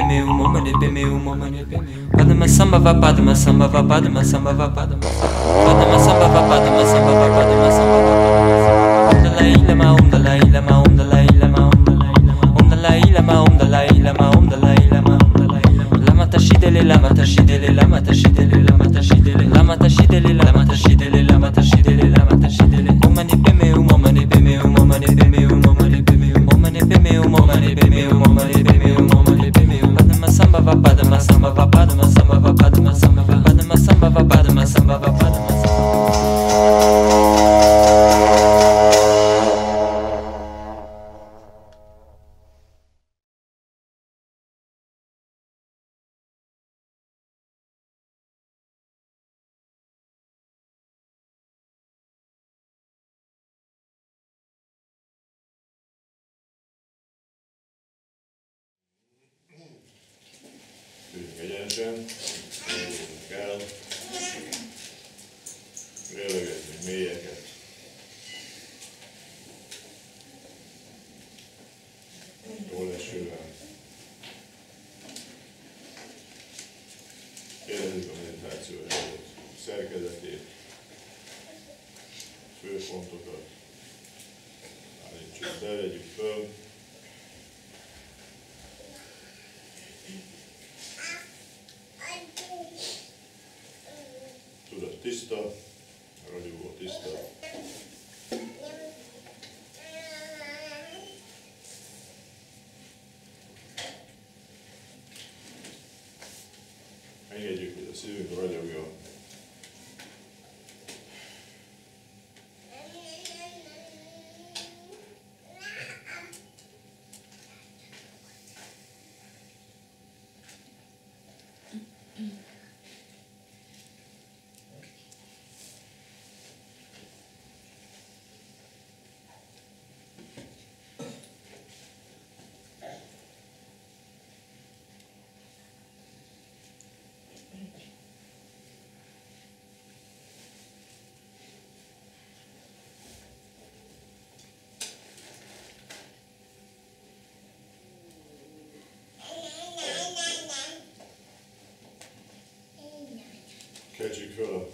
meu, mama de pe meu, mama de pe meu. Padma samba va padma samba va padma samba va padma. Padma samba va padma samba va padma samba va padma. Dala ila ma um dala Χριστό. Keltsük fel a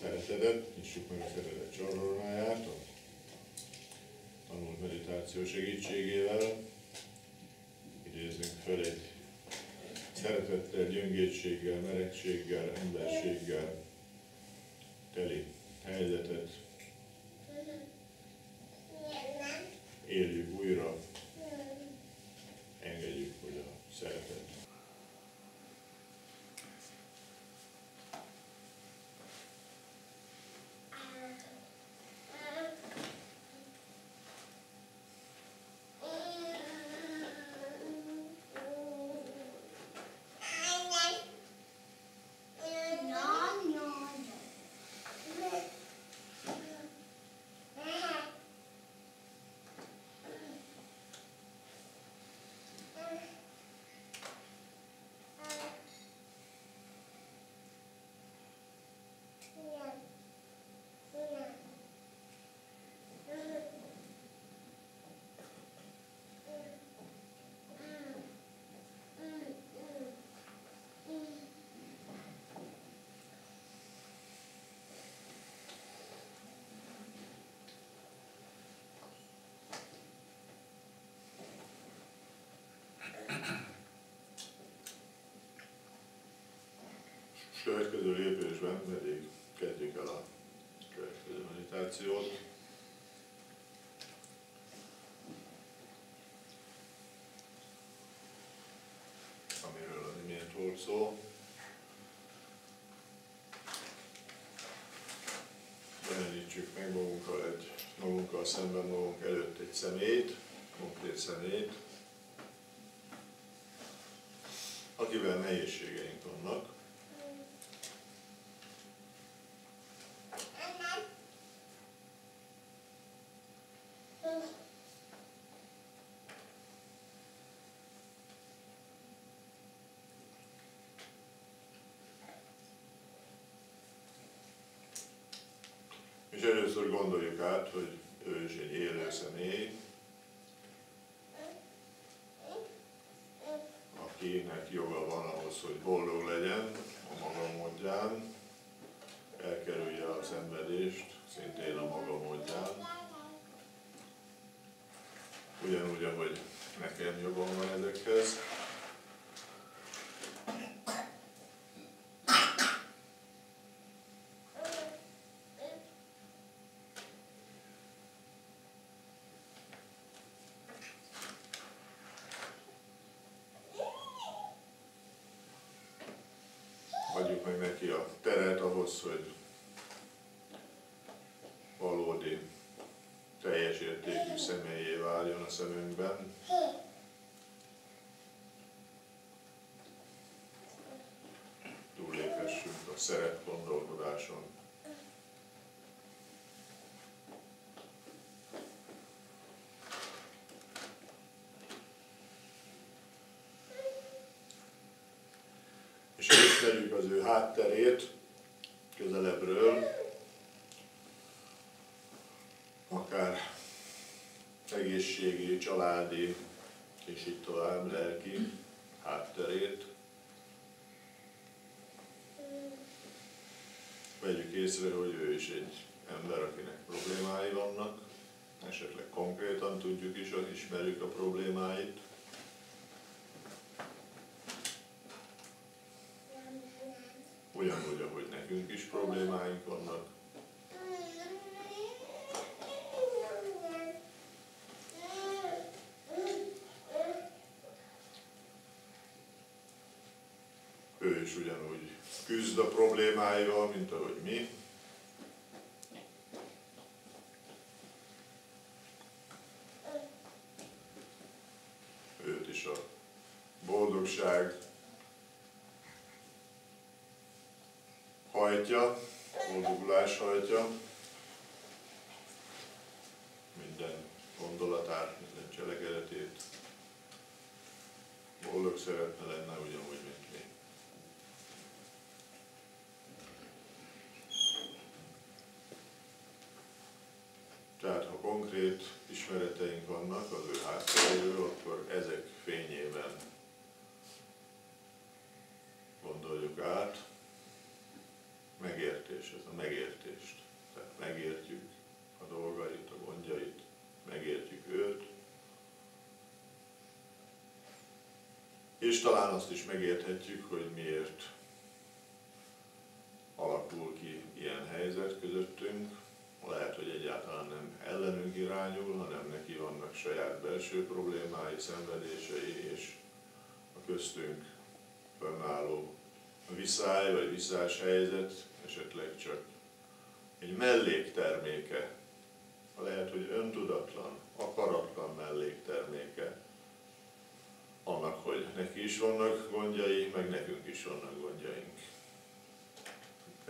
szeretetet, nyissuk meg a szeretet csatornáját a tanult meditáció segítségével. Idézzünk fel egy szeretettel, gyöngétséggel, melegséggel, emberséggel teli helyzetet. Éljük újra, engedjük, hogy a szeretet következő lépésben pedig kezdjük el a következő meditációt. Amiről az imént volt szó. Jelenítsük meg magunkkal, egy, magunkkal szemben magunk előtt egy szemét, konkrét szemét, akivel nehézségeink vannak. És először gondoljuk át, hogy ő is egy élő személy, akinek joga van ahhoz, hogy boldog legyen a maga módján, elkerülje a szenvedést, szintén a maga módján. Ugyanúgy, ahogy nekem jogom van ezekhez. adjuk meg neki a teret ahhoz, hogy valódi, teljes értékű személyé váljon a szemünkben. Túléphessünk a szeret gondolkodáson. és ismerjük az ő hátterét közelebbről, akár egészségi, családi, és így tovább lelki hátterét. Vegyük észre, hogy ő is egy ember, akinek problémái vannak, esetleg konkrétan tudjuk is, ismerjük a problémáit, ugyanúgy, ahogy nekünk is problémáink vannak. Ő is ugyanúgy küzd a problémáival, mint ahogy mi. Őt is a boldogság hajtja, hajtja, minden gondolatát, minden cselekedetét. Boldog szeretne lenne ugyanúgy, mint mi. Tehát ha konkrét ismereteink vannak az ő hátteréről, akkor ezek fényében gondoljuk át, megértés, ez a megértést. Tehát megértjük a dolgait, a gondjait, megértjük őt, és talán azt is megérthetjük, hogy miért alakul ki ilyen helyzet közöttünk. Lehet, hogy egyáltalán nem ellenünk irányul, hanem neki vannak saját belső problémái, szenvedései, és a köztünk fönnálló viszály vagy viszás helyzet esetleg csak egy mellékterméke, lehet, hogy öntudatlan, akaratlan mellékterméke annak, hogy neki is vannak gondjai, meg nekünk is vannak gondjaink.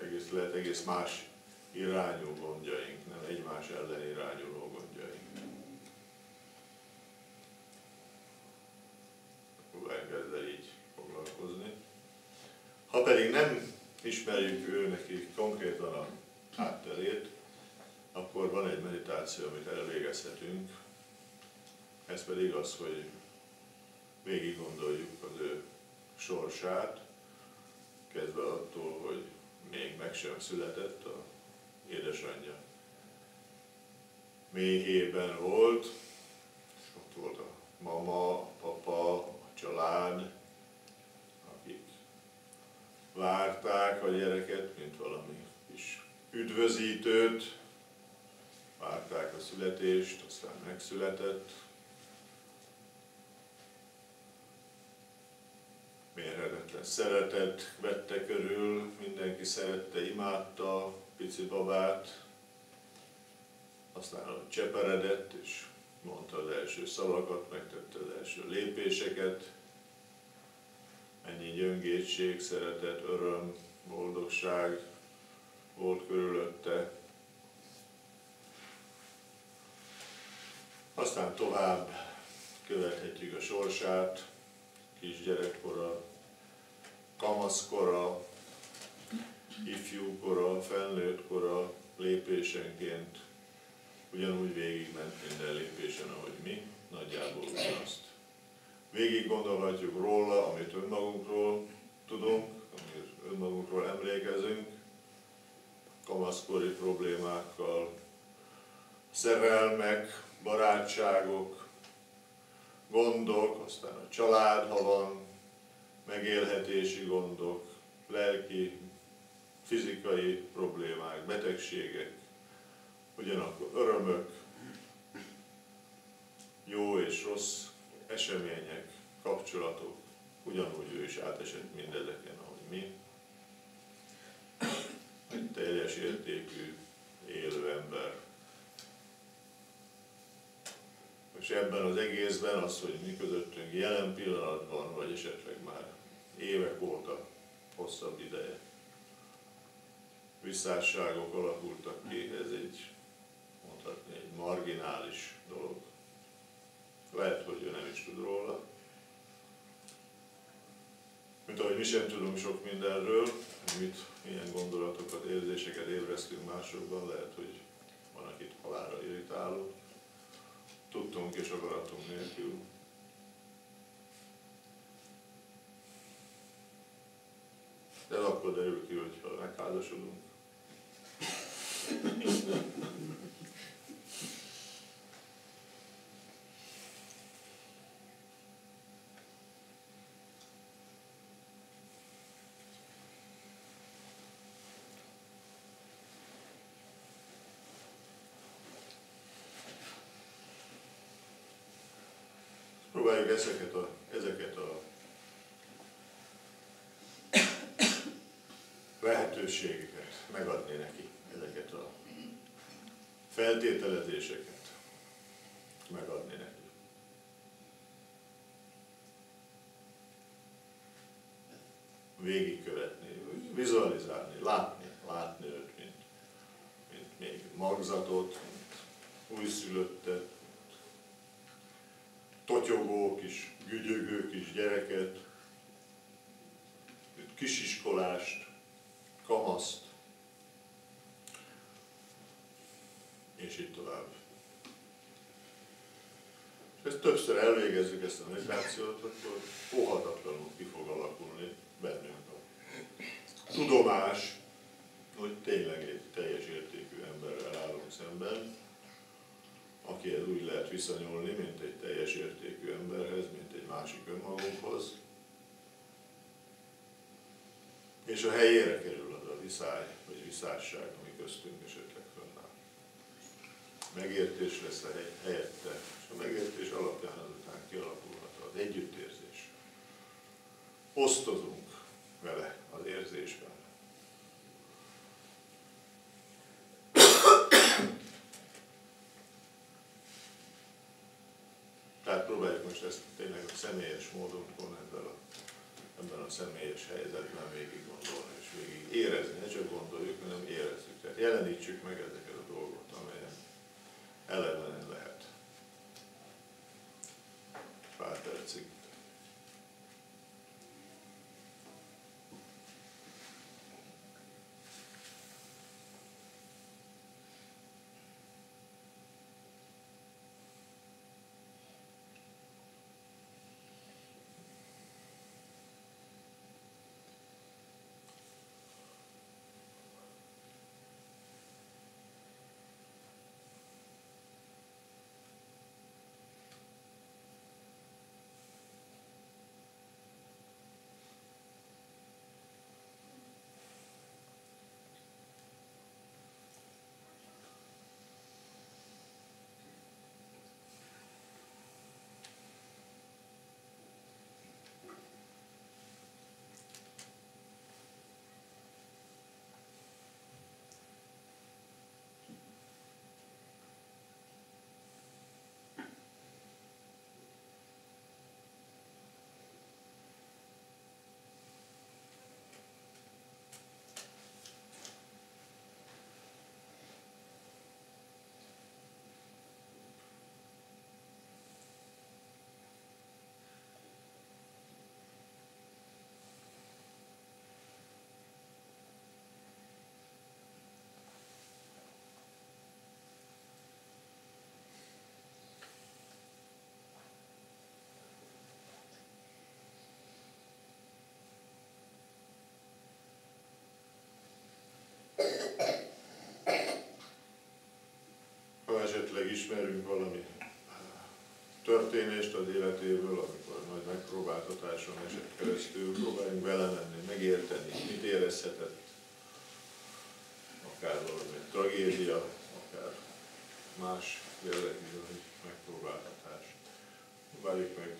Egész, lehet egész más irányú gondjaink, nem egymás ellen irányuló gondjaink. Próbáljunk ezzel így foglalkozni. Ha pedig nem ismerjük ő neki konkrétan a hátterét, akkor van egy meditáció, amit elvégezhetünk. Ez pedig az, hogy végig gondoljuk az ő sorsát, kezdve attól, hogy még meg sem született a édesanyja. Méhében volt, és ott volt a mama, a papa, a család, várták a gyereket, mint valami kis üdvözítőt, várták a születést, aztán megszületett. Mérhetetlen szeretet vette körül, mindenki szerette, imádta pici babát, aztán cseperedett, és mondta az első szavakat, megtette az első lépéseket, ennyi gyöngétség, szeretet, öröm, boldogság volt körülötte. Aztán tovább követhetjük a sorsát, kisgyerekkora, kamaszkora, ifjúkora, felnőttkora, lépésenként ugyanúgy végigment minden lépésen, ahogy mi, nagyjából ugyanazt. Végig gondolhatjuk róla, amit önmagunkról tudunk, amit önmagunkról emlékezünk, kamaszkori problémákkal, szerelmek, barátságok, gondok, aztán a család, ha van, megélhetési gondok, lelki, fizikai problémák, betegségek, ugyanakkor örömök, jó és rossz események, kapcsolatok, ugyanúgy ő is átesett mindezeken, ahogy mi. Egy teljes értékű, élő ember. És ebben az egészben az, hogy mi közöttünk jelen pillanatban, vagy esetleg már évek óta, hosszabb ideje, visszásságok alakultak ki, ez egy, mondhatni, egy marginális dolog. Lehet, hogy ő nem is tud róla. Mint ahogy mi sem tudunk sok mindenről, mit, milyen gondolatokat, érzéseket ébresztünk másokban, lehet, hogy van, akit halára irritáló. Tudtunk és akaratunk nélkül. De akkor derül ki, hogyha megházasodunk. Próbáljuk ezeket a lehetőségeket megadni neki, ezeket a feltételezéseket megadni neki. Végigkövetni, vizualizálni, látni, látni őt, mint, mint még magzatot, mint újszülöttet, totyogó kis, gügyögő kis gyereket, kisiskolást, kamaszt, és így tovább. És ezt többször elvégezzük ezt a meditációt, akkor óhatatlanul ki fog alakulni bennünk a tudomás, hogy tényleg egy teljes értékű emberrel állunk szemben, akihez úgy lehet viszonyulni, mint egy teljes értékű emberhez, mint egy másik önmagunkhoz. És a helyére kerül viszály, vagy viszásság, ami köztünk esetleg fönnáll. Megértés lesz a helyette, és a megértés alapján azután kialakulhat az együttérzés. Osztozunk vele az érzésben. Tehát próbáljuk most ezt tényleg a személyes módon a, ebben a személyes helyzetben végig gondolni és végig érezni. Ne csak gondoljuk, hanem érezzük. Tehát jelenítsük meg ezeket a dolgokat, amelyen elevenen lehet. Megismerünk valami történést az életéből, amikor nagy megpróbáltatáson esett keresztül, próbáljunk belemenni, megérteni, mit érezhetett, akár valami tragédia, akár más jellegű megpróbáltatás. Próbáljuk meg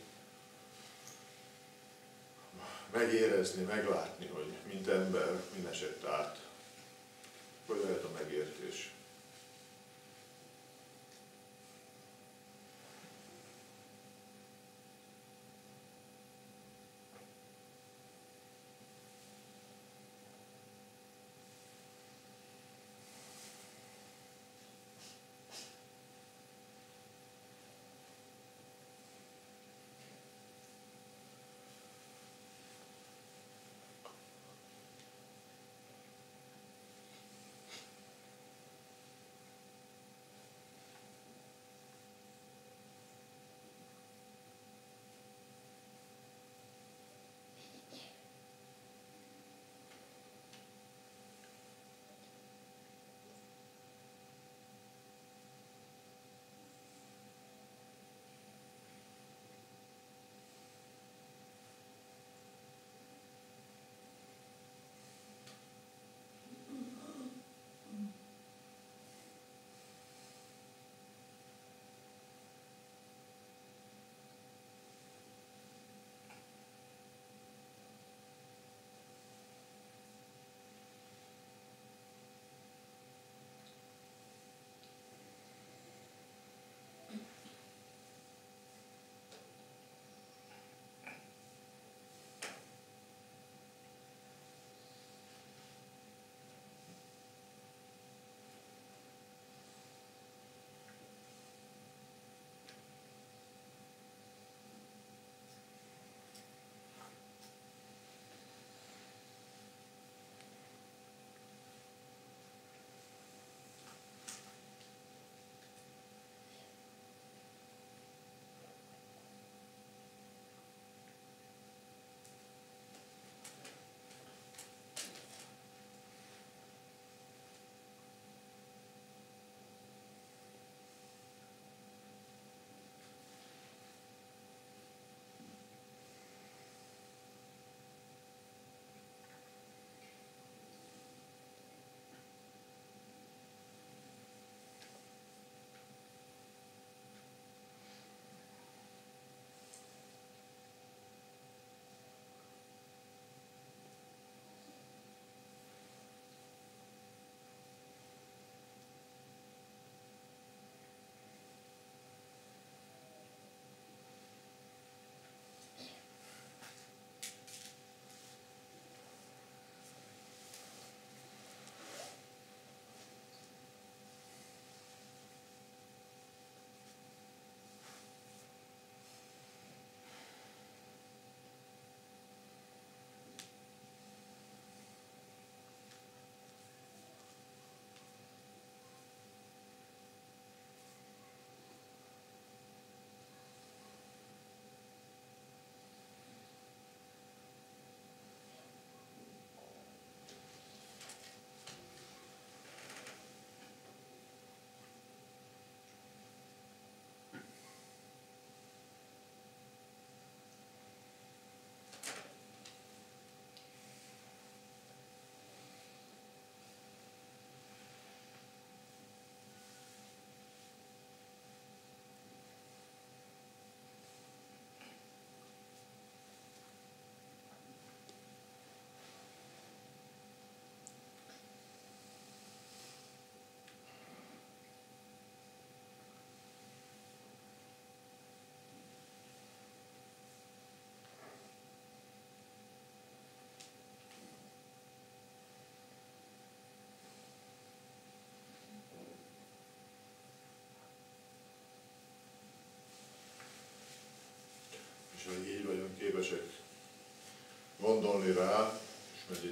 megérezni, meglátni, hogy mint ember, min esett át. Hogy lehet a megértés.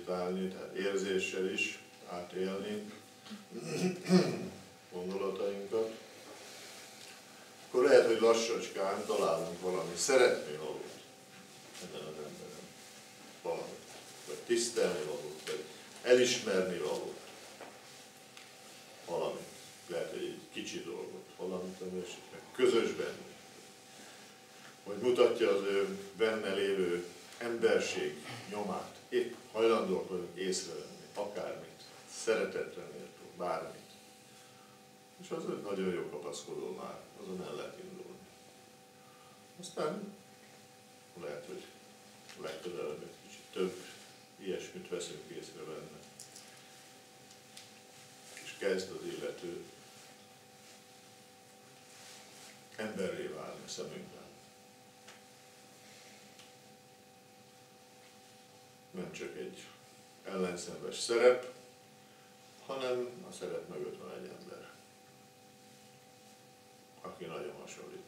Meditálni, tehát érzéssel is átélni gondolatainkat, akkor lehet, hogy lassacskán találunk valami szeretni valót ezen az emberen. Valamit. Vagy tisztelni valót, vagy elismerni valót. Valamit. Lehet, hogy egy kicsi dolgot. valamit, ami esetleg közös benne. Vagy mutatja az ő benne lévő emberség nyomát. Épp hajlandóak vagyunk észrevenni, akármit, szeretetre méltó, bármit. És az egy nagyon jó kapaszkodó már, azon el lehet indulni. Aztán lehet, hogy legközelebb egy kicsit több ilyesmit veszünk észre benne. És kezd az illető emberré válni a szemünkben. Nem csak egy ellenszenves szerep, hanem a szerep mögött van egy ember, aki nagyon hasonlít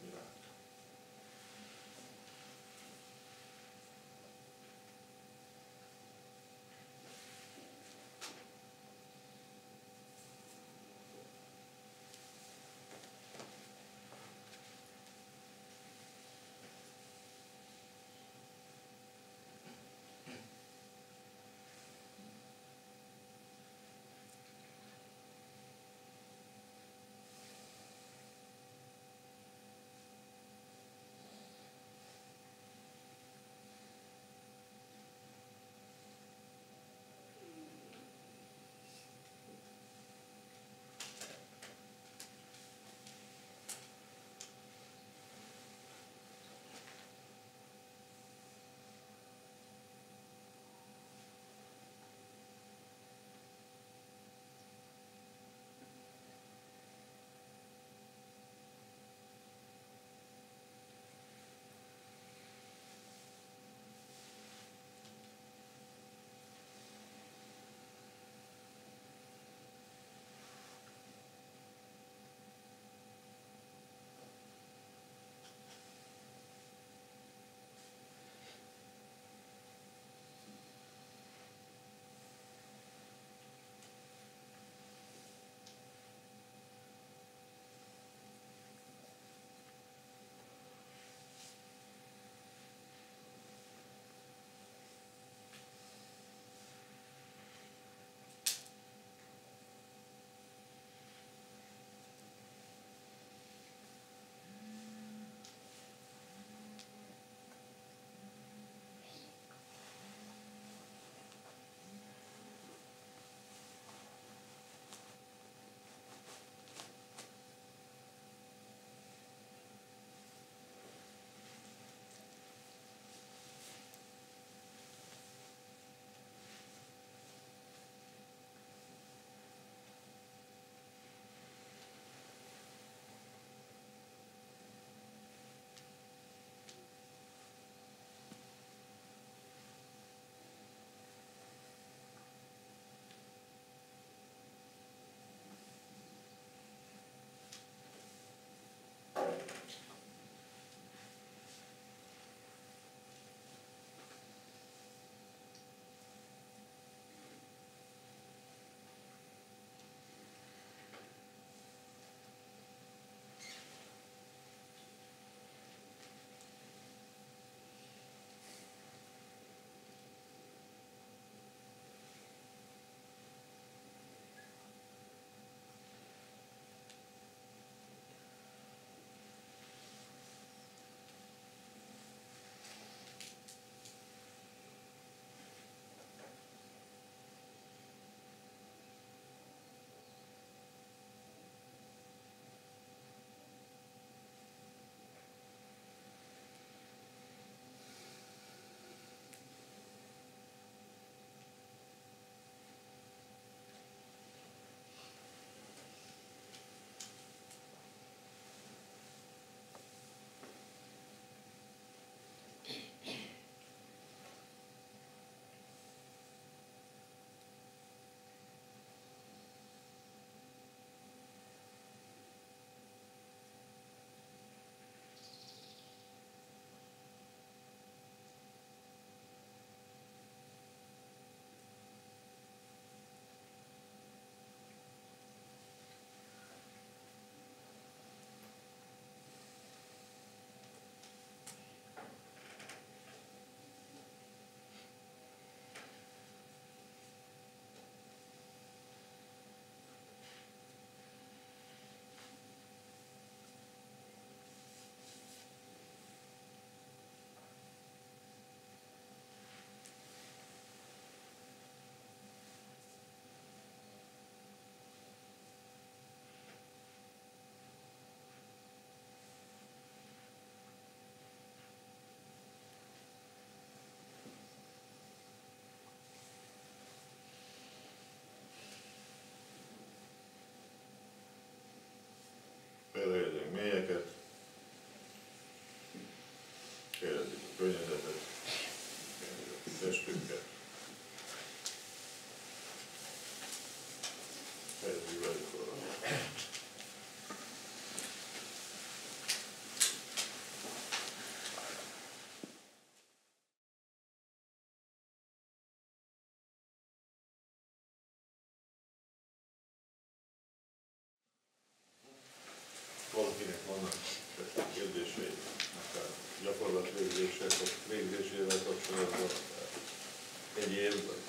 egyéb, vagy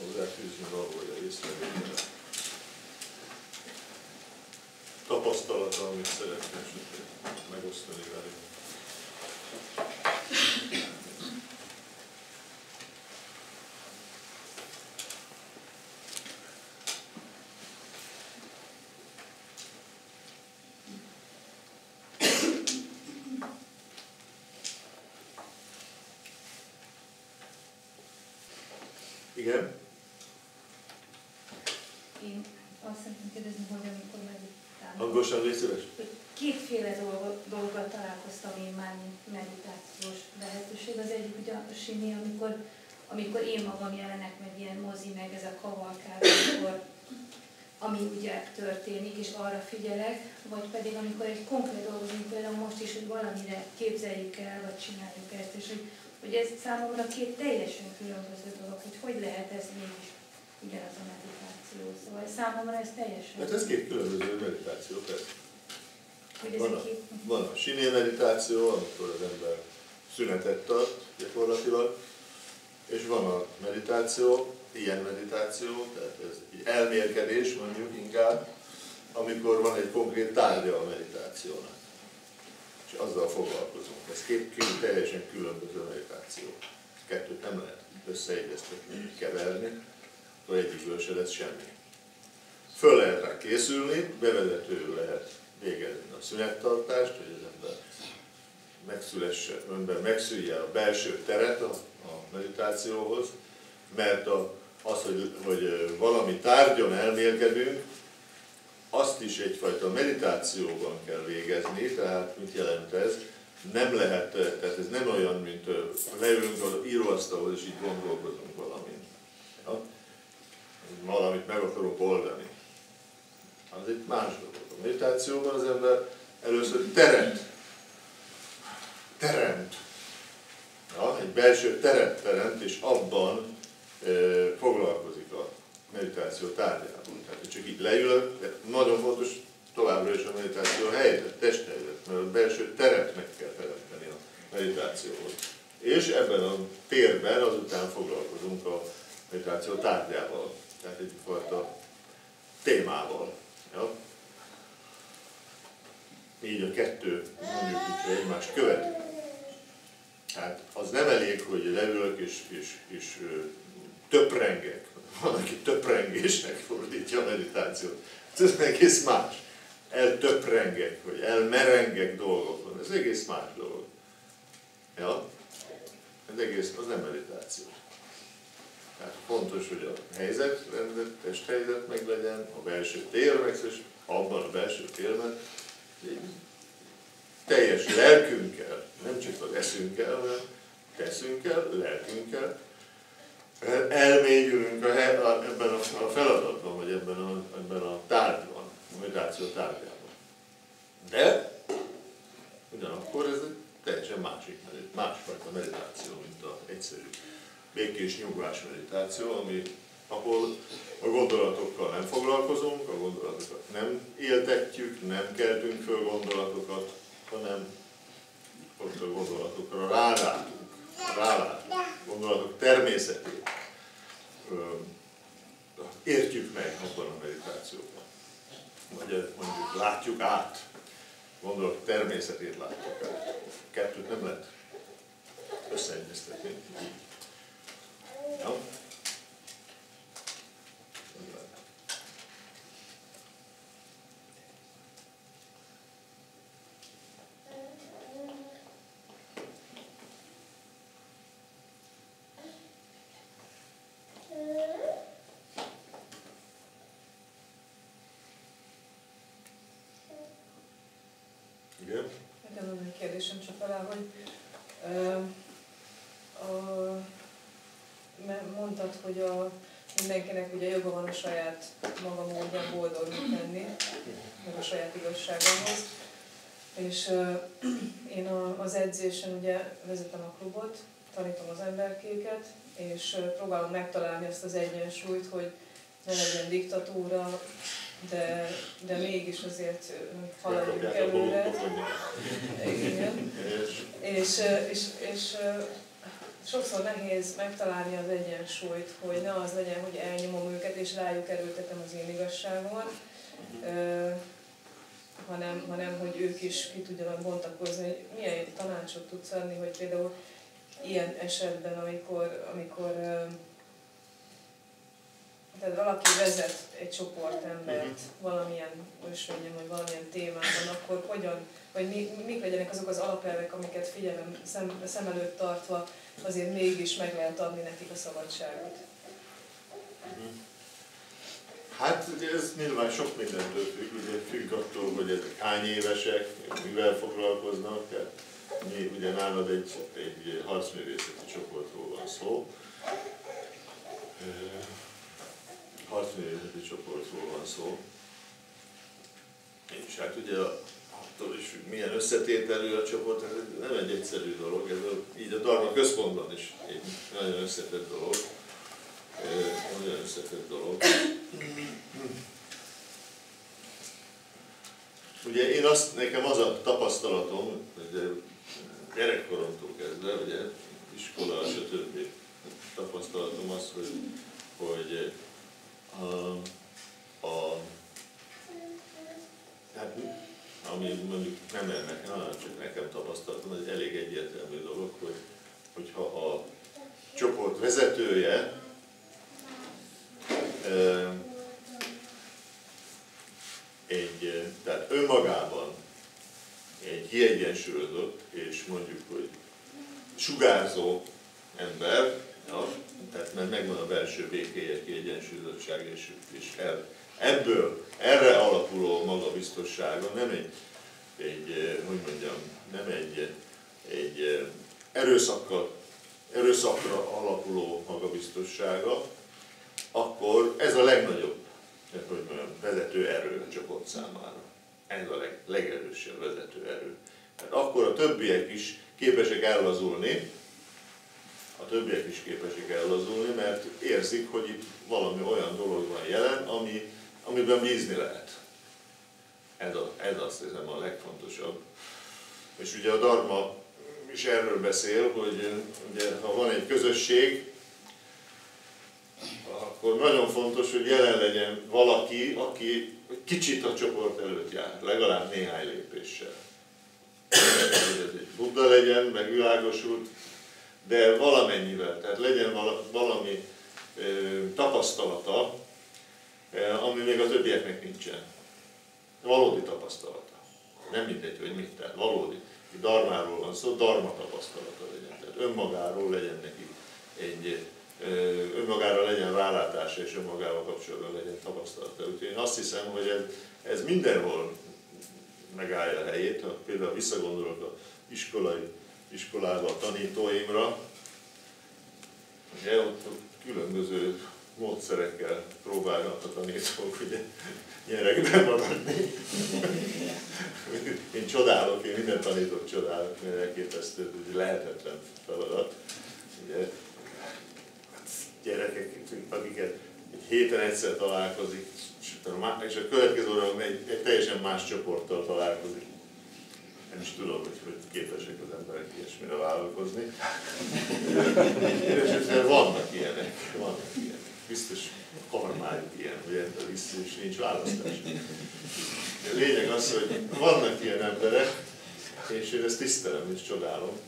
hozzáfűzni való, vagy a észrevétele. Tapasztalata, amit szeretne esetleg megosztani velünk. Hangosan légy szíves? kétféle dolgot találkoztam én már, mint meditációs lehetőség. Az egyik ugye a simi, amikor, amikor én magam jelenek meg ilyen mozi, meg ez a kavalkád, amikor ami ugye történik, és arra figyelek, vagy pedig amikor egy konkrét dolgozunk, például most is, hogy valamire képzeljük el, vagy csináljuk ezt, és hogy, hogy ez számomra két teljesen különböző dolog, hogy hogy lehet ez mégis ugyanaz a meditáció. Szóval számomra ez teljesen... Hát ez két különböző meditáció, persze. Van a, két... van a siné meditáció, amikor az ember szünetet tart gyakorlatilag, és van a meditáció, ilyen meditáció, tehát ez egy elmélkedés mondjuk inkább, amikor van egy konkrét tárgya a meditációnak. És azzal foglalkozunk. Ez két, két teljesen különböző meditáció. Kettőt nem lehet összeegyeztetni, keverni, akkor egyikből se lesz semmi. Föl lehet rá készülni, bevezetőül lehet végezni a szünettartást, hogy az ember megszülesse, ember megszülje a belső teret a, a meditációhoz, mert a, az, hogy, hogy valami tárgyon elmélkedünk, azt is egyfajta meditációban kell végezni, tehát mit jelent ez? Nem lehet, tehát ez nem olyan, mint leülünk az íróasztalhoz, és így gondolkozunk valamin. Ja? Valamit meg akarunk oldani. Az egy más dolog. A meditációban az ember először teret teremt. Ja, egy belső teret teremt, és abban e, foglalkozik a meditáció tárgyában. Tehát, csak így leülök, de nagyon fontos továbbra is a meditáció helyzet, testhelyzet, mert a belső teret meg kell teremteni a meditációhoz. És ebben a térben azután foglalkozunk a meditáció tárgyával, tehát egyfajta témával. Ja? Így a kettő mondjuk hogy egymást követi. Hát az nem elég, hogy leülök és, és, és töprengek. Van, aki töprengésnek fordítja a meditációt. Ez egész más. Eltöprengek, vagy elmerengek dolgokon. Ez egész más dolog. Ja? Ez egész, az nem meditáció. Tehát fontos, hogy a helyzet, rendet, testhelyzet meg legyen, a belső tér és abban a belső térben teljes lelkünkkel, nem csak az eszünkkel, hanem teszünkkel, lelkünkkel, elmélyülünk a, a, ebben a, feladatban, vagy ebben a, ebben a tárgyban, a meditáció tárgyában. De ugyanakkor ez egy teljesen másik, másfajta meditáció, mint az egyszerű békés nyugvás meditáció, ami, ahol a gondolatokkal nem foglalkozunk, a gondolatokat nem éltetjük, nem keltünk föl gondolatokat, hanem ott a gondolatokra rálátunk, rálátunk, gondolatok természetét értjük meg abban a meditációban. Vagy mondjuk látjuk át, gondolatok természetét látjuk át. Kettőt nem lehet összeegyeztetni. Igen? Nekem van egy kérdésem csak alá, hogy ö, a, mondtad, hogy a, mindenkinek a saját maga módján boldognak lenni, meg a saját igazságához. És uh, én a, az edzésen ugye vezetem a klubot, tanítom az emberkéket, és uh, próbálom megtalálni ezt az egyensúlyt, hogy ne legyen diktatúra, de, de mégis azért haladjunk előre. Igen. És, és, és sokszor nehéz megtalálni az egyensúlyt, hogy ne az legyen, hogy elnyomom őket és rájuk erőltetem az én igazságomat, hanem, hanem hogy ők is ki tudjanak bontakozni, hogy milyen tanácsot tudsz adni, hogy például ilyen esetben, amikor, amikor tehát valaki vezet egy csoport embert uh-huh. valamilyen ösvényen, vagy valamilyen témában, akkor hogyan, vagy mi, mik legyenek azok az alapelvek, amiket figyelem, szem, szem előtt tartva azért mégis meg lehet adni nekik a szabadságot. Uh-huh. Hát ez nyilván sok mindentől függ, ugye függ attól, hogy ezek hány évesek, mivel foglalkoznak, tehát mi, ugye nálad egy, egy harcművészeti csoportról van szó, harcművészeti csoportról van szó. És hát ugye attól is milyen összetételű a csoport, ez nem egy egyszerű dolog, ez a, így a Dharma központban is egy nagyon összetett dolog. Nagyon összetett dolog. Ugye én azt, nekem az a tapasztalatom, hogy gyerekkoromtól kezdve, ugye iskola, stb. tapasztalatom az, hogy, hogy a, hát, ami mondjuk nem ennek, hanem csak nekem tapasztalatom, ez elég egyértelmű dolog, hogy, hogyha a csoport vezetője egy, tehát önmagában egy kiegyensúlyozott és mondjuk, hogy sugárzó ember, ja, tehát mert megvan a belső békéje, kiegyensúlyozottság, és, és el, ebből, erre alapuló magabiztossága nem egy, egy hogy mondjam, nem egy, egy erőszakkal, erőszakra alapuló magabiztossága, akkor ez a legnagyobb, hogy mondjam, vezető erő a csoport számára. Ez a leg, legerősebb vezető erő. Hát akkor a többiek is képesek ellazulni, a többiek is képesek ellazulni, mert érzik, hogy itt valami olyan dolog van jelen, ami, amiben bízni lehet. Ez, a, ez azt hiszem a legfontosabb. És ugye a Dharma is erről beszél, hogy ugye, ha van egy közösség, akkor nagyon fontos, hogy jelen legyen valaki, aki kicsit a csoport előtt jár, legalább néhány lépéssel. Hogy ez egy Buddha legyen, meg világosult, de valamennyivel, tehát legyen valami tapasztalata, ami még a többieknek nincsen. Valódi tapasztalata. Nem mindegy, hogy mit, tehát valódi. Darmáról van szó, darma tapasztalata legyen. Tehát önmagáról legyen neki egy, önmagára legyen rálátása és önmagával kapcsolatban legyen tapasztalata. Úgyhogy én azt hiszem, hogy ez, ez mindenhol megállja a helyét. Ha például visszagondolok a iskolai iskolába a tanítóimra, ugye ott különböző módszerekkel próbálnak a tanítók ugye gyerekben maradni. Én csodálok, én minden tanítót csodálok, mert elképesztő, hogy lehetetlen feladat. Ugye, hát gyerekek, akiket egy héten egyszer találkozik, és a következő óra egy, egy teljesen más csoporttal találkozik nem is tudom, hogy, hogy képesek az emberek ilyesmire vállalkozni. És vannak ilyenek, vannak ilyenek. Biztos kormányuk ilyen, hogy ebben is nincs választás. A lényeg az, hogy vannak ilyen emberek, és én ezt tisztelem és csodálom.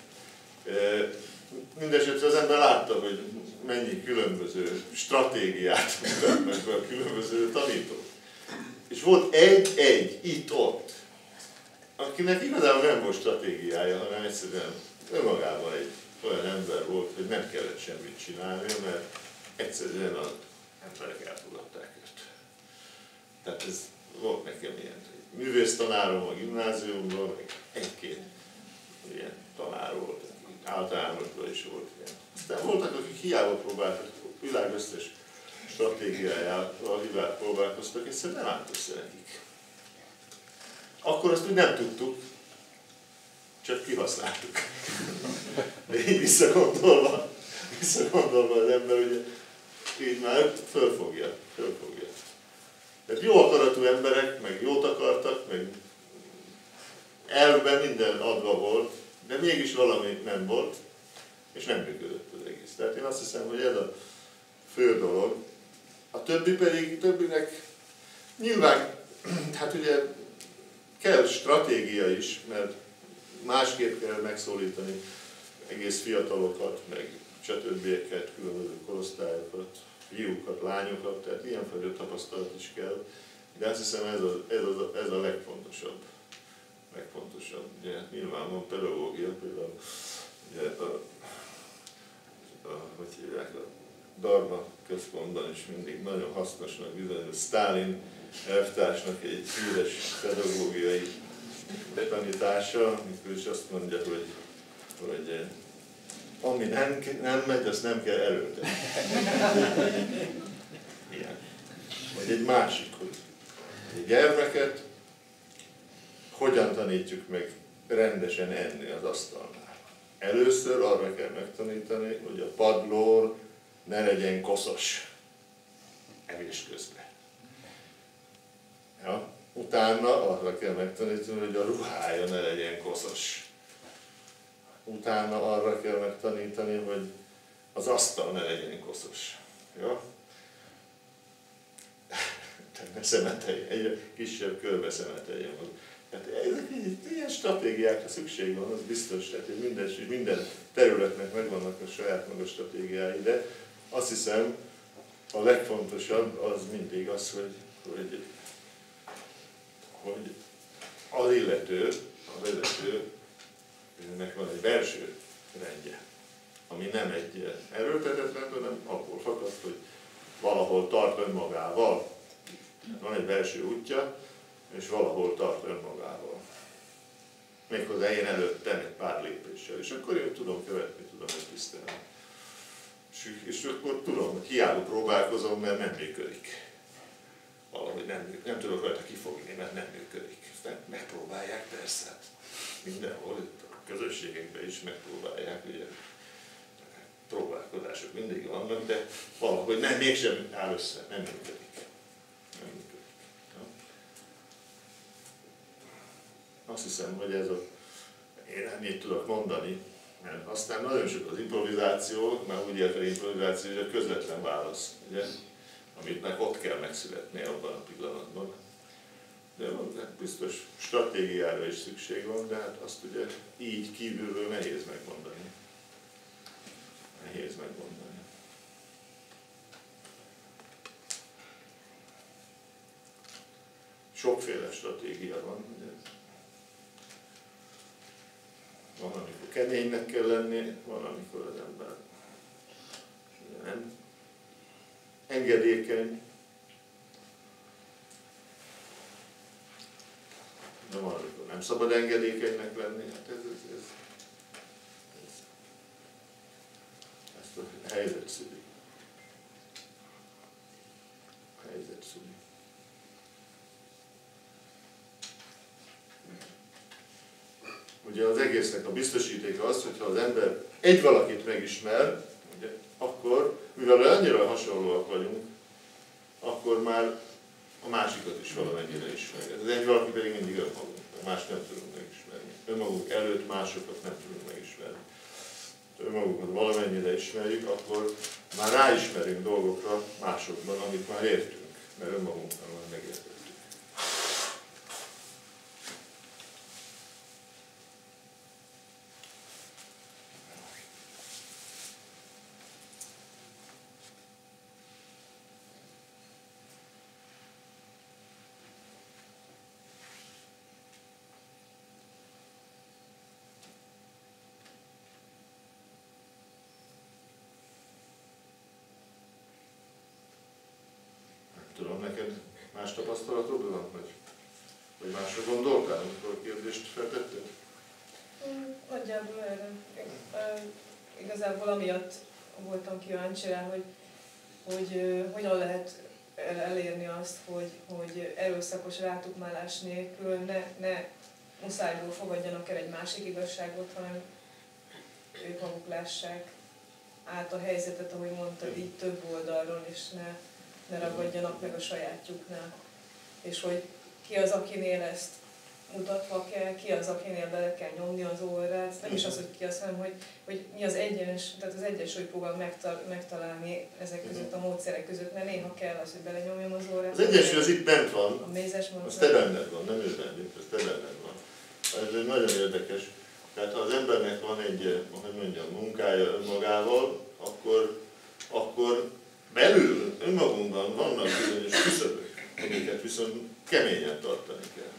Mindenesetre az ember látta, hogy mennyi különböző stratégiát mutatnak a különböző tanítók. És volt egy-egy itt-ott, akinek igazából nem volt stratégiája, hanem egyszerűen önmagában egy olyan ember volt, hogy nem kellett semmit csinálnia, mert egyszerűen az emberek elfogadták őt. Tehát ez volt nekem ilyen művész tanárom a gimnáziumban, meg egy-két ilyen tanár volt, általánosban is volt ilyen. Aztán voltak, akik hiába próbáltak, világ összes stratégiájával hiába próbálkoztak, szerintem nem állt össze nekik. Akkor azt úgy nem tudtuk, csak kihasználtuk. De így visszagondolva, visszagondolva az ember, ugye így már fölfogja, fölfogja. Tehát jó akaratú emberek, meg jót akartak, meg elvben minden adva volt, de mégis valami nem volt, és nem működött az egész. Tehát én azt hiszem, hogy ez a fő dolog. A többi pedig, többinek nyilván, hát ugye kell stratégia is, mert másképp kell megszólítani egész fiatalokat, meg stb. különböző korosztályokat, fiúkat, lányokat, tehát ilyenfajta tapasztalat is kell. De azt hiszem ez a, ez a, ez a legfontosabb. Legfontosabb. Ugye, nyilván van pedagógia, például ugye, a, a, hogy hívják, a Darma központban is mindig nagyon hasznosnak bizonyos Stalin elvtársnak egy híres pedagógiai betanítása, amikor is azt mondja, hogy, hogy ami nem, nem megy, azt nem kell erőltetni. Ilyen. Vagy egy másik, hogy egy gyermeket hogyan tanítjuk meg rendesen enni az asztalnál. Először arra kell megtanítani, hogy a padlór ne legyen koszos evés közben. Ja? Utána arra kell megtanítani, hogy a ruhája ne legyen koszos utána arra kell megtanítani, hogy az asztal ne legyen koszos. Ja? ne szemetelj, egy kisebb körbe szemetelje mag. Hát ilyen stratégiákra szükség van, az biztos, tehát hogy minden, minden területnek megvannak a saját maga stratégiái, de azt hiszem a legfontosabb az mindig az, hogy, hogy, hogy az illető, a vezető van egy belső rendje, ami nem egy erőltetett rend, hanem abból fakad, hogy valahol tart önmagával. Van egy belső útja, és valahol tart önmagával. Méghozzá én előttem egy pár lépéssel, és akkor én tudom követni, tudom ezt tisztelni. És, akkor tudom, hiába próbálkozom, mert nem működik. Valahogy nem, nem tudok rajta kifogni, mert nem működik. Aztán megpróbálják persze, mindenhol, itt közösségekben is megpróbálják, ugye próbálkozások mindig vannak, de valahogy nem, mégsem áll össze, nem működik. Nem működik. Azt hiszem, hogy ez a, én ennyit tudok mondani, aztán nagyon sok az improvizáció, már úgy értem improvizáció, hogy a közvetlen válasz, ugye, amit meg ott kell megszületni abban a pillanatban de van, biztos stratégiára is szükség van, de hát azt ugye így kívülről nehéz megmondani. Nehéz megmondani. Sokféle stratégia van, ugye. Van, amikor keménynek kell lenni, van, amikor az ember nem engedékeny, nem arra, amikor nem szabad engedékenynek lenni, hát ez, ez, ez, ez ezt a helyzet szüli. A helyzet szüli. Ugye az egésznek a biztosítéka az, hogyha az ember egy valakit megismer, ugye, akkor, mivel annyira hasonlóak vagyunk, akkor már a másikat is valamennyire ismerjük. Ez egy valaki pedig mindig önmagunk, más nem tudunk megismerni. Önmagunk előtt másokat nem tudunk megismerni. Ha önmagunkat valamennyire ismerjük, akkor már ráismerünk dolgokra másokban, amit már értünk, mert önmagunknak már megértünk. tudom, neked más tapasztalatod van, vagy, vagy másra gondoltál, amikor a kérdést feltetted? Nagyjából erre. igazából amiatt voltam kíváncsi rá, hogy, hogy hogyan lehet elérni azt, hogy, hogy erőszakos rátukmálás nélkül ne, ne muszájból fogadjanak el egy másik igazságot, hanem ők maguk lássák át a helyzetet, ahogy mondtad, így több oldalról, és ne, ne ragadjanak meg a sajátjuknál. És hogy ki az, akinél ezt mutatva kell, ki az, akinél bele kell nyomni az órát, nem is az, hogy ki az, hanem hogy, hogy mi az egyens, tehát az egyensúly próbál megtal, megtalálni ezek között a módszerek között, mert néha kell az, hogy belenyomjam az órát. Az egyensúly az itt bent van, a mézes az te benned van, nem ő benned, az te benned van. Ez egy nagyon érdekes. Tehát ha az embernek van egy, hogy mondjam, munkája önmagával, akkor, akkor belül, önmagunkban vannak bizonyos küszöbök, amiket viszont keményen tartani kell.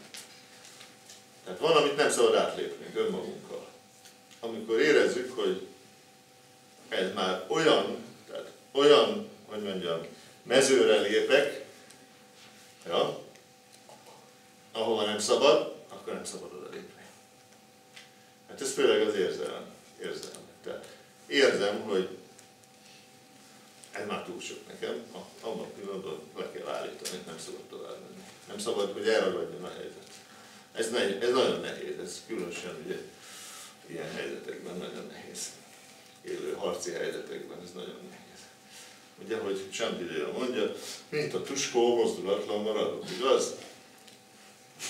Tehát van, amit nem szabad átlépnünk önmagunkkal. Amikor érezzük, hogy ez már olyan, tehát olyan, hogy mondjam, mezőre lépek, ja, ahova nem szabad, akkor nem szabad oda lépni. Hát ez főleg az érzelem. érzelem. Tehát érzem, hogy ez már túl sok nekem, abban a pillanatban le kell állítani, nem szabad tovább menni. Nem szabad, hogy elragadjon a helyzet. Ez, nehéz, ez nagyon nehéz, ez különösen ugye ilyen helyzetekben nagyon nehéz. Élő harci helyzetekben ez nagyon nehéz. Ugye, hogy Chantilly mondja, mint a tuskó mozdulatlan maradok, igaz?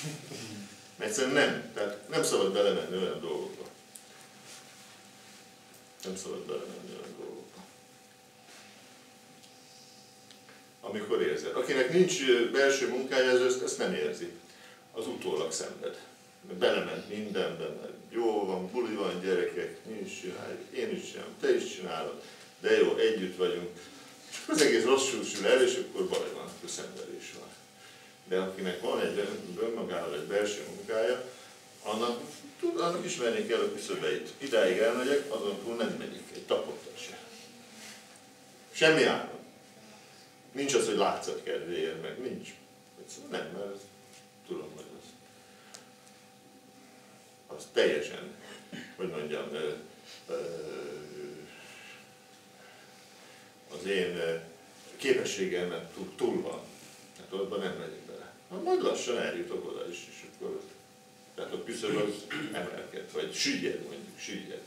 Egyszerűen nem. Tehát nem szabad belemenni olyan dolgokba. Nem szabad belemenni olyan dolgokba. Amikor érzed. Akinek nincs belső munkája, ez ezt nem érzi az utólag szenved. Belement mindenbe, mert jó van, buli van, gyerekek, mi is én is csinálom, te is csinálod, de jó, együtt vagyunk. És az egész rosszul sül el, és akkor baj van, akkor szenvedés van. De akinek van egy önmagával egy belső munkája, annak, annak ismerni kell a küszöbeit. Idáig elmegyek, azon túl nem megyek, egy tapottat se. Semmi áron. Nincs az, hogy látszat kedvéért, meg nincs. Nem, mert tudom, hogy az, az teljesen, hogy mondjam, az én képességemen túl, túl van. Tehát abban nem megyek bele. Na, majd lassan eljutok oda is, és akkor tehát a küszöb az emelked, vagy süllyed mondjuk, süllyed.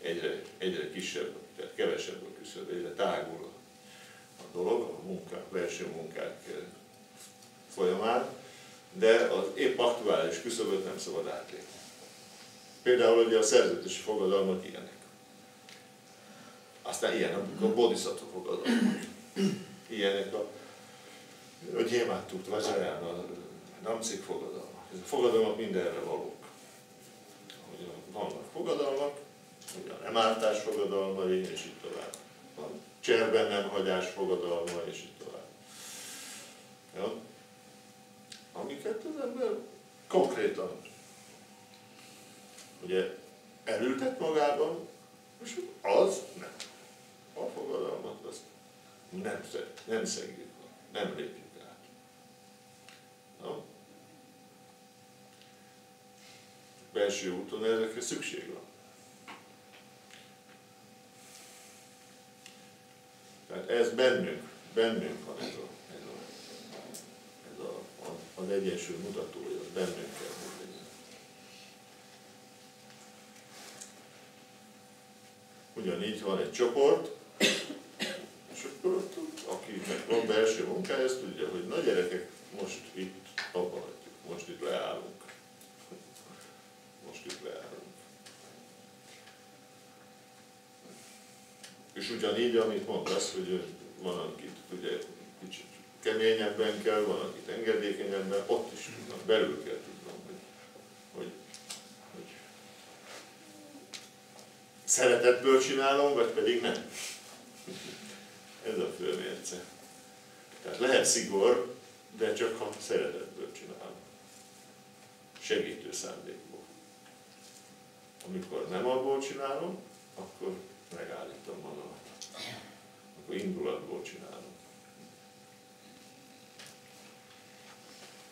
Egyre, egyre kisebb, tehát kevesebb a küszöb, egyre tágul dolog, a munkák, belső munkák folyamán de az épp aktuális küszöböt nem szabad átlépni. Például ugye a szerződési fogadalmak ilyenek. Aztán ilyen a bodhisattva fogadalmak. Ilyenek a, a gyémántúrt vazsarán, a namcik fogadalmak. Ez a fogadalmak mindenre valók. Vannak fogadalmak, ugye a nem ártás fogadalmai, és így tovább. Van cserben nem hagyás fogadalma, és így tovább. Ja? amiket az ember konkrétan ugye elültet magában, és az nem. A fogadalmat azt nem, nem szegjük, nem lépjük át. Na? Belső úton ezekre szükség van. Tehát ez bennünk, bennünk van ez a az egyensúly mutatója, az bennünk kell, legyen. Ugyanígy van egy csoport, és akkor ott, akinek van belső munkája, ezt tudja, hogy na gyerekek, most itt abba hagyjuk, most itt leállunk. Most itt leállunk. És ugyanígy, amit mondasz, hogy van, akit ugye kicsit keményebben kell, van, akit engedékenyebben, ott is tudnak, belül kell tudnom, hogy, hogy, hogy szeretetből csinálom, vagy pedig nem. Ez a fő mérce. Tehát lehet szigor, de csak ha szeretetből csinálom. Segítő szándékból. Amikor nem abból csinálom, akkor megállítom magamat. Akkor indulatból csinálom.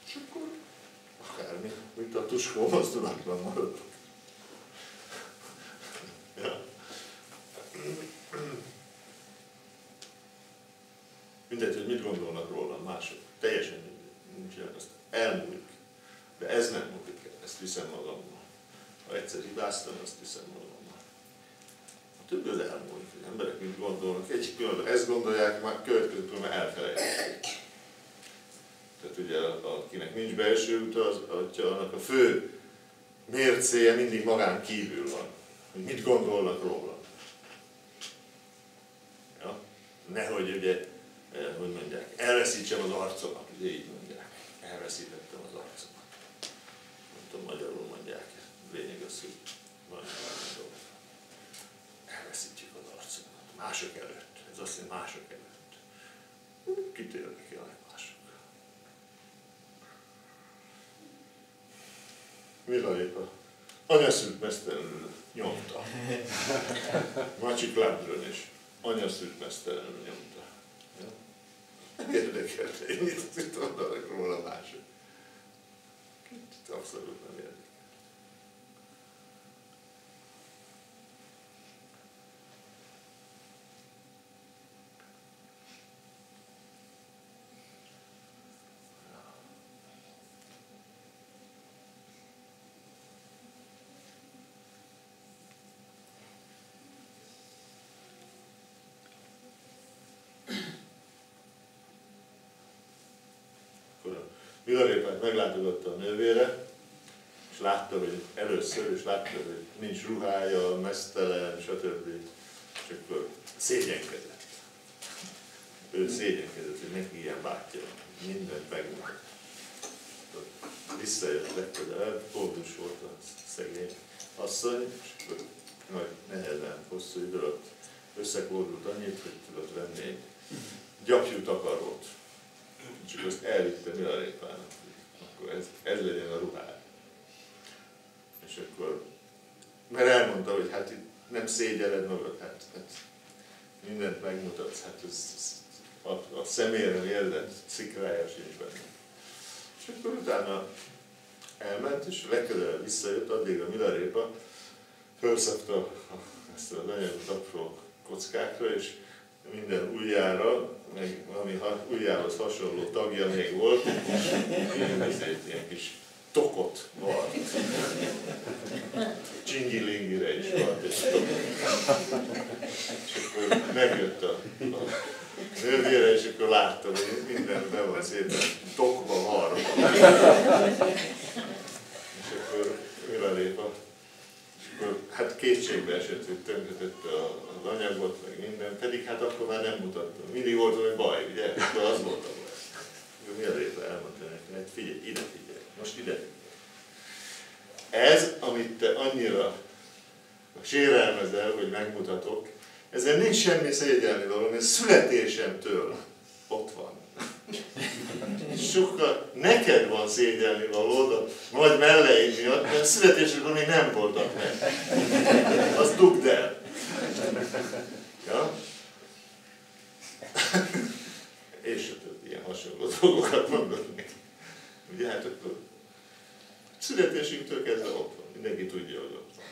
És akkor akármi, mint a tuskó mozdulatban maradok. Ja. mindegy, hogy mit gondolnak róla mások. Teljesen nincs azt elmúlik. De ez nem múlik el, ezt viszem magammal. Ha egyszer hibáztam, azt viszem magammal. A többi az elmúlik, hogy emberek mit gondolnak. Egy pillanatban ezt gondolják, már következő pillanatban elfelejtik. Tehát ugye, akinek nincs belső uta, az, annak a fő mércéje mindig magán kívül van. Hogy mit gondolnak róla. Ja? Nehogy ugye, eh, hogy mondják, elveszítsem az arcomat, ugye így mondják. Elveszítettem az arcomat. Nem tudom, magyarul mondják. Lényeg az, hogy van dolog. Elveszítjük az arcomat. Mások előtt. Ez azt jelenti mások előtt. Kit érdekelnek mások? Villalépa. Anyaszült mesztelenül nyomta. Macsik lábdrön is. Anyaszült mesztelenül nyomta. Ja? Érdekelte, én mit mondanak róla mások. Abszolút nem érdekel. Vilarépát meglátogatta a nővére, és látta, hogy először, és látta, hogy nincs ruhája, mesztelen, stb. És akkor szégyenkezett. Ő szégyenkezett, hogy neki ilyen bátyja. Mindent megmutat. Visszajött legközelebb, boldus volt a szegény asszony, és akkor nagy nehezen, hosszú idő alatt összekordult annyit, hogy tudott venni egy gyapjú takarót csak azt elvitte Milarépának, akkor ez, ez legyen a ruhád. És akkor, mert elmondta, hogy hát itt nem szégyeled magad, hát, hát mindent megmutatsz, hát ez, ez a, a személyre érzett szikrája sincs benne. És akkor utána elment, és legközelebb visszajött, addig a Milarépa felszakta ezt az anyagot apró kockákra, és minden ujjára meg valami ujjához hasonló tagja még volt, ilyen, ezért, ilyen kis tokot volt. Csingilingire is volt egy tokot. És akkor megjött a, a nővére, és akkor láttam, hogy minden be van szépen tokba varva. és akkor mire lép a hát kétségbe esett, hogy tönkretette az anyagot, meg minden, pedig hát akkor már nem mutattam. Mindig volt valami baj, ugye? Akkor az volt a baj. Mi a része elmondta neki, hát figyelj, ide figyelj, most ide. Ez, amit te annyira sérelmezel, hogy megmutatok, ezzel nincs semmi szégyelni dolog, mert születésemtől ott van sokkal neked van szégyelni valód a nagy melleid miatt, mert születésekor még nem voltak meg. Az dugd el. Ja? És a több ilyen hasonló dolgokat mondod neki. Ugye hát akkor születésünktől kezdve ott van. Mindenki tudja, hogy ott van.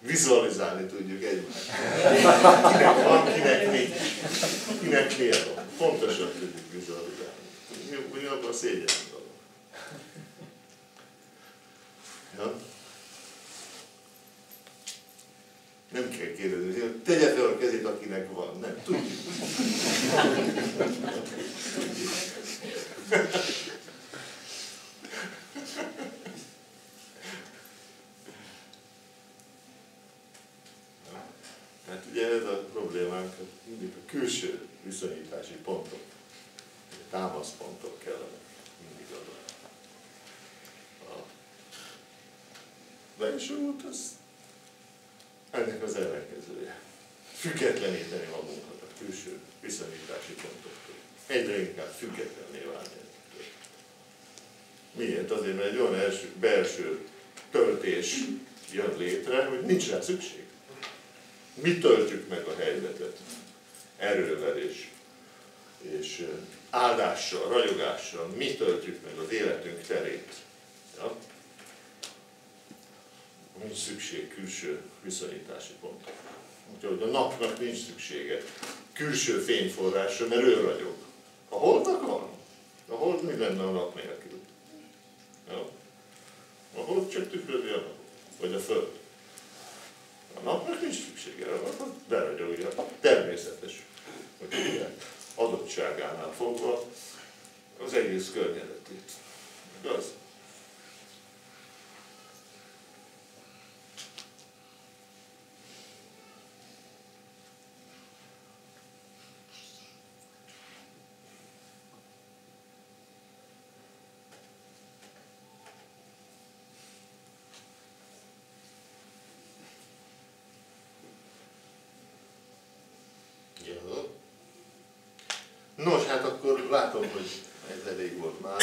Vizualizálni tudjuk egymást. Kinek van, kinek nincs. Kinek miért van. Pontosan tudjuk vizualizálni mi abban szégyen dolog. Ja? Nem kell kérdezni, hogy tegye fel a kezét, akinek van. Nem, tudjuk. tudjuk. Tehát ugye ez a problémánk, mindig a külső viszonyítási pontok támaszpontok kellene mindig oda. A belső út az ennek az ellenkezője. Függetleníteni magunkat a külső viszonyítási pontoktól. Egyre inkább függetlenné válni Miért? Azért, mert egy olyan első, belső töltés jön létre, hogy nincs rá szükség. Mi töltjük meg a helyzetet erővel és, és áldással, ragyogással mi töltjük meg az életünk terét. Ja? Nincs szükség külső viszonyítási pontokra. Úgyhogy a napnak nincs szüksége külső fényforrásra, mert ő ragyog. A holdnak van. A hold mi lenne a nap nélkül? Jó? A hold csak tükrözi a napot, vagy a föld. A napnak nincs szüksége, a napot beragyogja. Természetes, adottságánál fogva az egész környezetét. Igaz? Jó. Nos, hát akkor látom, hogy ez elég volt már.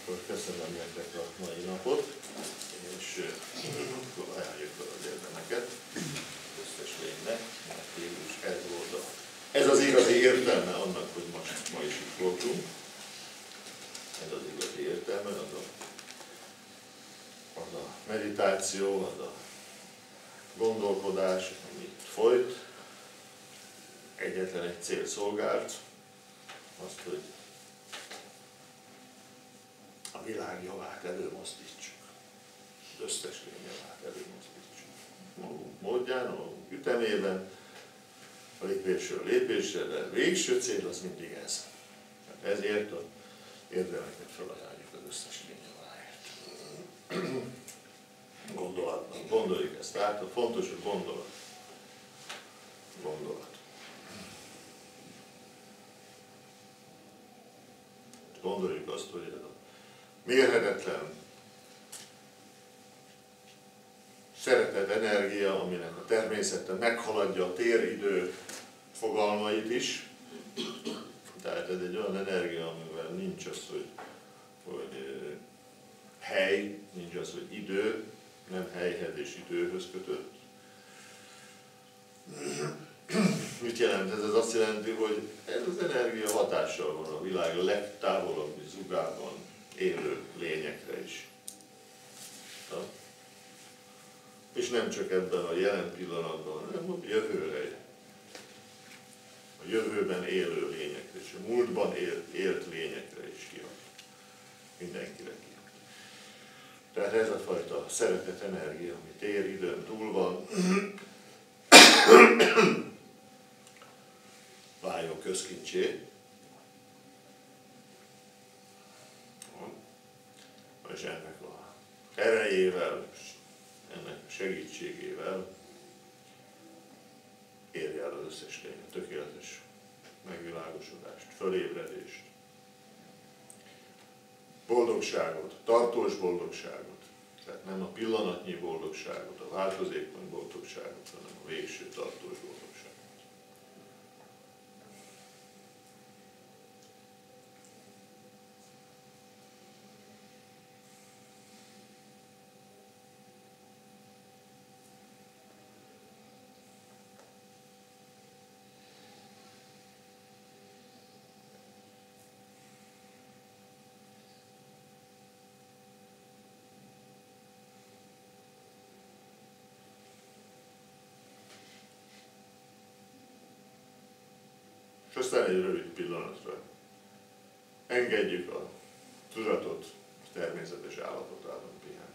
Akkor köszönöm nektek a mai napot, és eh, akkor ajánljuk fel az érdemeket összes lénynek, mert végül is ez volt a, ez az igazi értelme annak, hogy most ma is itt voltunk. Ez az igazi értelme, az a, az a meditáció, az a gondolkodás, ami itt folyt, egyetlen egy cél szolgált, azt, hogy a világ javát előmozdítsuk. Az összes lény javát előmozdítsuk. Magunk módján, magunk ütemében, a lépésről lépésre, de a végső cél az mindig ez. Ezért a érdemeket felajánljuk az összes lény javáért. Gondolatban. Gondoljuk ezt át, a fontos a gondolat. Gondolat. Gondoljuk azt, hogy ez a mérhetetlen szeretet energia, aminek a természete meghaladja a téridő fogalmait is. Tehát ez egy olyan energia, amivel nincs az, hogy, hogy eh, hely, nincs az, hogy idő, nem helyhez és időhöz kötött. Mit jelent ez? Ez azt jelenti, hogy ez az energia hatással van a világ legtávolabbi zugában élő lényekre is. Ha? És nem csak ebben a jelen pillanatban, hanem a jövőre. A jövőben élő lényekre és a múltban élt, élt lényekre is kiad. Mindenkire kiad. Tehát ez a fajta szeretet energia, ami tér időn túl van, közkincsé. És ennek a erejével, ennek a segítségével érje el az összes lény a tökéletes megvilágosodást, fölébredést, boldogságot, tartós boldogságot. Tehát nem a pillanatnyi boldogságot, a változékony boldogságot, hanem a végső tartós boldogságot. És aztán egy rövid pillanatra engedjük a tudatot természetes állapotában pihenni.